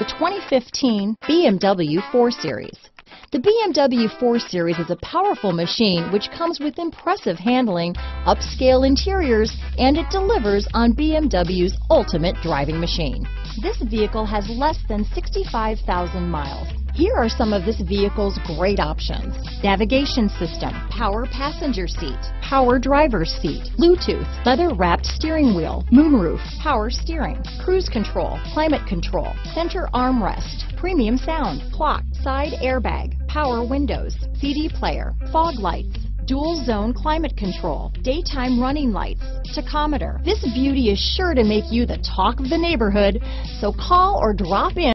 The 2015 BMW 4 Series. The BMW 4 Series is a powerful machine which comes with impressive handling, upscale interiors, and it delivers on BMW's ultimate driving machine. This vehicle has less than 65,000 miles. Here are some of this vehicle's great options. Navigation system, power passenger seat, power driver's seat, Bluetooth, leather wrapped steering wheel, moonroof, power steering, cruise control, climate control, center armrest, premium sound, clock, side airbag, power windows, CD player, fog lights, dual zone climate control, daytime running lights, tachometer. This beauty is sure to make you the talk of the neighborhood, so call or drop in